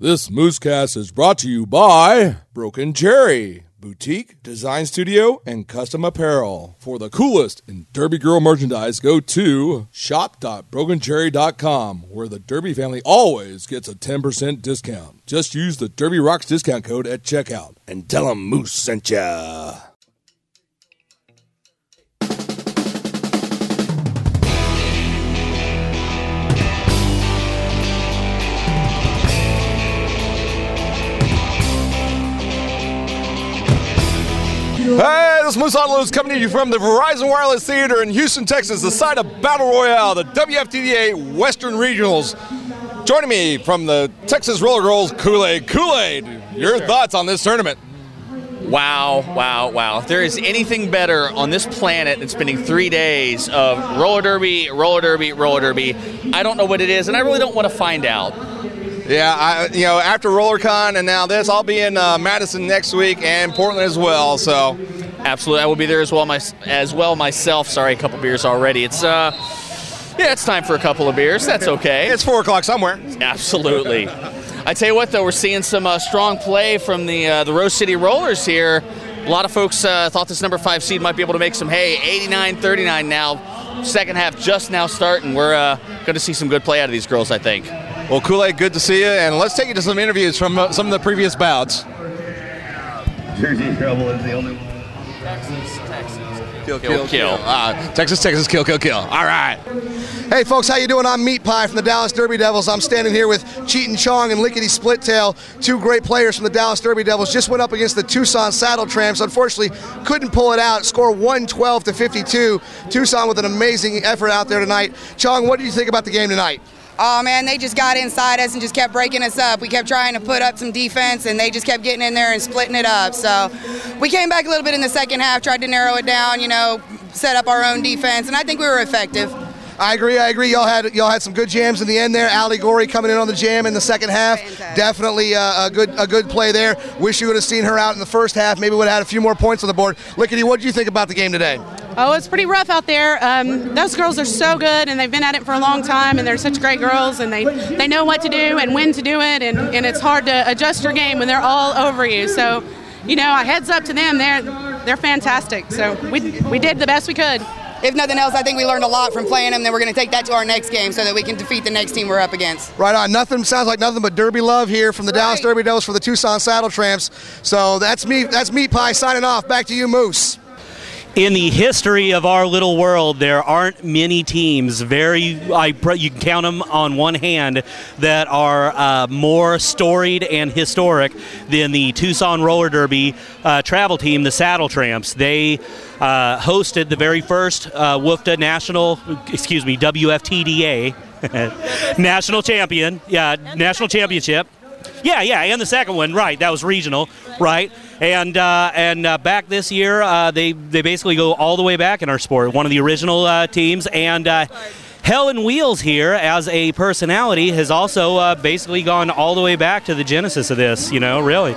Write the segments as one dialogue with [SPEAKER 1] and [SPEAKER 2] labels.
[SPEAKER 1] This Moosecast is brought to you by Broken Cherry, boutique, design studio, and custom apparel. For the coolest in Derby Girl merchandise, go to shop.brokencherry.com, where the Derby family always gets a 10% discount. Just use the Derby Rocks discount code at checkout and tell them Moose sent ya. Hey, this is Moose coming to you from the Verizon Wireless Theater in Houston, Texas, the site of Battle Royale, the WFTDA Western Regionals. Joining me from the Texas Roller Girls, Kool Aid. Kool Aid, your thoughts on this tournament?
[SPEAKER 2] Wow, wow, wow. If there is anything better on this planet than spending three days of roller derby, roller derby, roller derby, I don't know what it is, and I really don't want to find out.
[SPEAKER 1] Yeah, I, you know, after RollerCon and now this, I'll be in uh, Madison next week and Portland as well. So,
[SPEAKER 2] absolutely, I will be there as well. My, as well myself. Sorry, a couple beers already. It's uh, yeah, it's time for a couple of beers. That's okay.
[SPEAKER 1] It's four o'clock somewhere.
[SPEAKER 2] Absolutely. I tell you what, though, we're seeing some uh, strong play from the uh, the Rose City Rollers here. A lot of folks uh, thought this number five seed might be able to make some hay. 89-39 now. Second half just now starting. We're uh, going to see some good play out of these girls, I think.
[SPEAKER 1] Well, Kool Aid, good to see you, and let's take you to some interviews from uh, some of the previous bouts.
[SPEAKER 3] Jersey Trouble is the only one.
[SPEAKER 2] Texas, Texas.
[SPEAKER 1] Kill,
[SPEAKER 2] kill, kill.
[SPEAKER 1] Uh, Texas, Texas, kill, kill, kill. All right.
[SPEAKER 4] Hey folks, how you doing? I'm Meat Pie from the Dallas Derby Devils. I'm standing here with Cheatin' Chong and Lickity Splittail, two great players from the Dallas Derby Devils. Just went up against the Tucson Saddle Tramps. Unfortunately, couldn't pull it out. Score 112 to 52. Tucson with an amazing effort out there tonight. Chong, what did you think about the game tonight?
[SPEAKER 5] Oh man, they just got inside us and just kept breaking us up. We kept trying to put up some defense and they just kept getting in there and splitting it up. So we came back a little bit in the second half, tried to narrow it down, you know, set up our own defense, and I think we were effective.
[SPEAKER 4] I agree. I agree. Y'all had y'all had some good jams in the end there. Ali Gorey coming in on the jam in the second half.
[SPEAKER 5] Fantastic.
[SPEAKER 4] Definitely uh, a good a good play there. Wish you would have seen her out in the first half. Maybe would have had a few more points on the board. Lickity, what do you think about the game today?
[SPEAKER 6] Oh, it's pretty rough out there. Um, those girls are so good, and they've been at it for a long time, and they're such great girls, and they, they know what to do and when to do it, and, and it's hard to adjust your game when they're all over you. So, you know, a heads up to them. They're they're fantastic. So we we did the best we could.
[SPEAKER 5] If nothing else, I think we learned a lot from playing them. Then we're going to take that to our next game so that we can defeat the next team we're up against.
[SPEAKER 4] Right on. Nothing sounds like nothing but Derby love here from the Dallas Derby Devils for the Tucson Saddle Tramps. So that's me. That's Meat Pie signing off. Back to you, Moose.
[SPEAKER 7] In the history of our little world, there aren't many teams. Very, I you can count them on one hand that are uh, more storied and historic than the Tucson Roller Derby uh, travel team, the Saddle Tramps. They uh, hosted the very first uh, WUFTA National, excuse me, WFTDA national champion, yeah, national championship. Yeah, yeah, and the second one, right? That was regional, right? And uh, and uh, back this year, uh, they they basically go all the way back in our sport. One of the original uh, teams, and uh, Helen Wheels here as a personality has also uh, basically gone all the way back to the genesis of this. You know, really.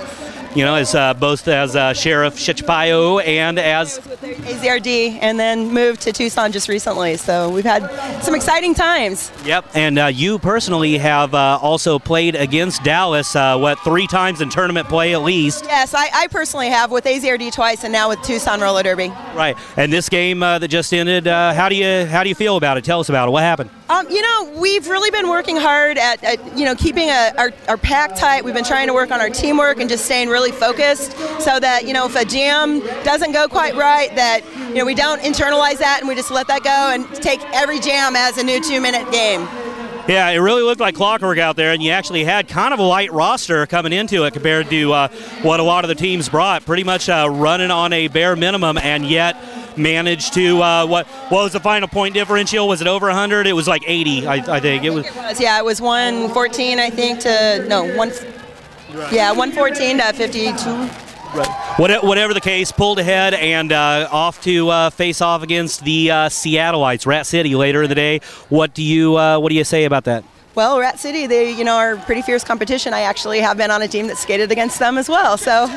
[SPEAKER 7] You know, as uh, both as uh, Sheriff Shichpayo and as
[SPEAKER 8] AZRD and then moved to Tucson just recently. So we've had some exciting times.
[SPEAKER 7] Yep, and uh, you personally have uh, also played against Dallas, uh, what, three times in tournament play at least.
[SPEAKER 8] Yes, I, I personally have with AZRD twice and now with Tucson Roller Derby.
[SPEAKER 7] Right, and this game uh, that just ended, uh, how do you how do you feel about it? Tell us about it. What happened?
[SPEAKER 8] Um, you know, we've really been working hard at, at you know keeping a, our, our pack tight. We've been trying to work on our teamwork and just staying really focused so that you know if a jam doesn't go quite right, that you know we don't internalize that and we just let that go and take every jam as a new two-minute game.
[SPEAKER 7] Yeah, it really looked like clockwork out there, and you actually had kind of a light roster coming into it compared to uh, what a lot of the teams brought. Pretty much uh, running on a bare minimum, and yet managed to uh, what? What was the final point differential? Was it over 100? It was like 80, I, I think. It was.
[SPEAKER 8] It was, yeah, it was 114, I think, to no one. Yeah, 114 to 52.
[SPEAKER 7] What- Whatever the case, pulled ahead and uh, off to uh, face off against the uh, Seattleites, Rat City, later in the day. What do you uh, What do you say about that?
[SPEAKER 8] Well, Rat City, they you know are pretty fierce competition. I actually have been on a team that skated against them as well, so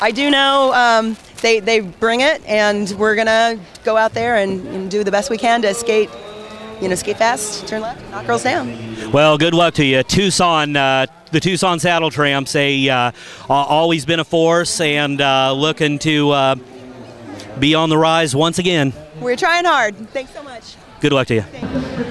[SPEAKER 8] I do know um, they they bring it, and we're gonna go out there and, and do the best we can to skate you know, skate fast, turn left, knock girls down.
[SPEAKER 7] Well, good luck to you. Tucson, uh, the Tucson Saddle Tramps, they uh, always been a force and uh, looking to uh, be on the rise once again.
[SPEAKER 8] We're trying hard. Thanks so much.
[SPEAKER 7] Good luck to you.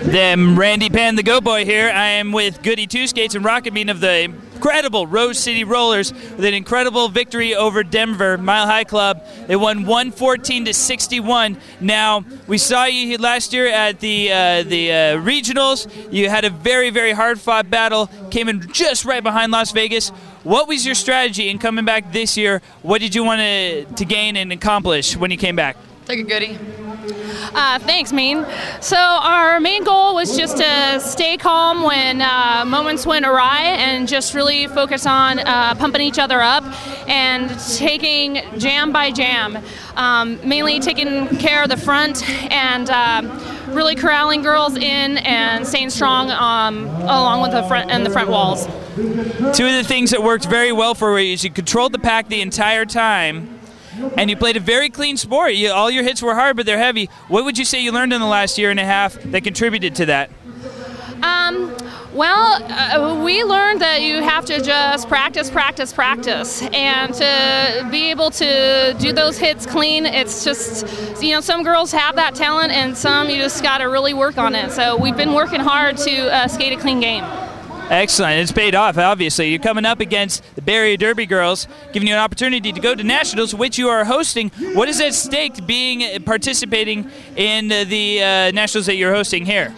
[SPEAKER 9] Them Randy Pan, the Go Boy here. I am with Goody Two Skates and Rocket Mean of the incredible Rose City Rollers with an incredible victory over Denver Mile High Club. They won 114 to 61. Now we saw you last year at the uh, the uh, regionals. You had a very very hard fought battle. Came in just right behind Las Vegas. What was your strategy in coming back this year? What did you want to, to gain and accomplish when you came back?
[SPEAKER 10] Take a goodie. Uh, thanks, Mean. So our main goal was just to stay calm when uh, moments went awry and just really focus on uh, pumping each other up and taking jam by jam. Um, mainly taking care of the front and uh, really corralling girls in and staying strong um, along with the front and the front walls.
[SPEAKER 9] Two of the things that worked very well for you is you controlled the pack the entire time and you played a very clean sport. You, all your hits were hard, but they're heavy. What would you say you learned in the last year and a half that contributed to that?
[SPEAKER 10] Um, well, uh, we learned that you have to just practice, practice, practice, and to be able to do those hits clean. It's just, you know, some girls have that talent, and some you just got to really work on it. So we've been working hard to uh, skate a clean game.
[SPEAKER 9] Excellent. It's paid off, obviously. You're coming up against the Bay Area Derby girls, giving you an opportunity to go to nationals, which you are hosting. What is at stake being participating in the uh, nationals that you're hosting here?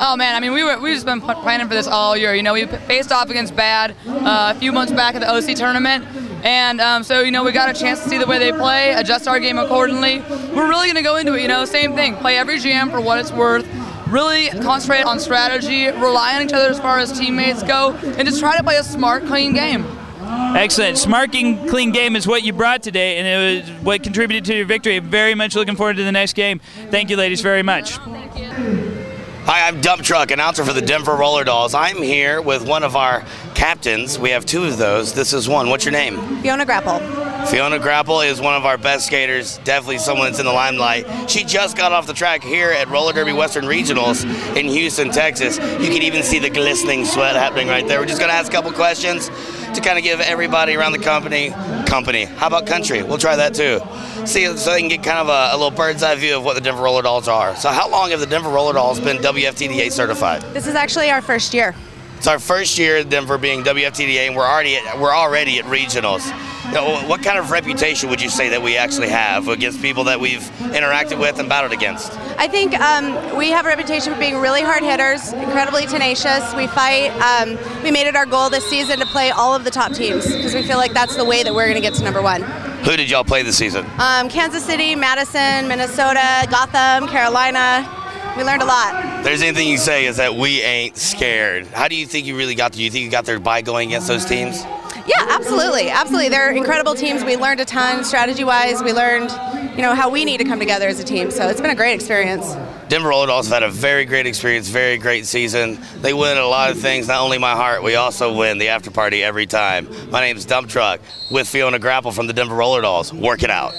[SPEAKER 11] Oh man, I mean we were we've just been planning for this all year. You know, we faced off against Bad uh, a few months back at the OC tournament, and um, so you know we got a chance to see the way they play, adjust our game accordingly. We're really gonna go into it. You know, same thing, play every jam for what it's worth really concentrate on strategy, rely on each other as far as teammates go, and just try to play a smart, clean game.
[SPEAKER 9] Excellent. Smart, clean game is what you brought today, and it was what contributed to your victory. Very much looking forward to the next game. Thank you, ladies, very much.
[SPEAKER 12] Hi, I'm Dump Truck, announcer for the Denver Roller Dolls. I'm here with one of our captains. We have two of those. This is one. What's your name?
[SPEAKER 13] Fiona Grapple.
[SPEAKER 12] Fiona Grapple is one of our best skaters, definitely someone that's in the limelight. She just got off the track here at Roller Derby Western Regionals in Houston, Texas. You can even see the glistening sweat happening right there. We're just going to ask a couple questions to kind of give everybody around the company, company, how about country? We'll try that too. See, so they can get kind of a, a little bird's eye view of what the Denver Roller Dolls are. So, how long have the Denver Roller Dolls been WFTDA certified?
[SPEAKER 13] This is actually our first year.
[SPEAKER 12] It's our first year in Denver being WFTDA, and we're already at, we're already at regionals. What kind of reputation would you say that we actually have against people that we've interacted with and battled against?
[SPEAKER 13] I think um, we have a reputation for being really hard hitters, incredibly tenacious. We fight. Um, we made it our goal this season to play all of the top teams because we feel like that's the way that we're going to get to number one.
[SPEAKER 12] Who did y'all play this season?
[SPEAKER 13] Um, Kansas City, Madison, Minnesota, Gotham, Carolina. We learned a lot.
[SPEAKER 12] there's anything you say is that we ain't scared. How do you think you really got there? Do you think you got there by going against those teams?
[SPEAKER 13] Yeah, absolutely, absolutely. They're incredible teams. We learned a ton strategy-wise. We learned, you know, how we need to come together as a team. So it's been a great experience.
[SPEAKER 12] Denver Roller Dolls have had a very great experience, very great season. They win a lot of things. Not only my heart, we also win the after party every time. My name is Dump Truck with Fiona Grapple from the Denver Roller Dolls. Work it out.